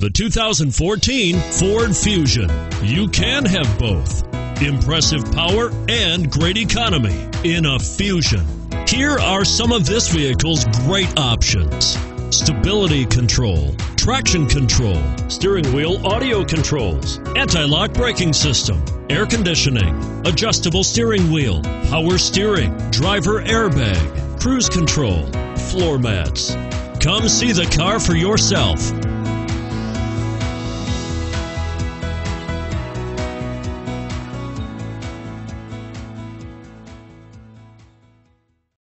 The 2014 Ford Fusion. You can have both. Impressive power and great economy in a Fusion. Here are some of this vehicle's great options. Stability control, traction control, steering wheel audio controls, anti-lock braking system, air conditioning, adjustable steering wheel, power steering, driver airbag, cruise control, floor mats. Come see the car for yourself.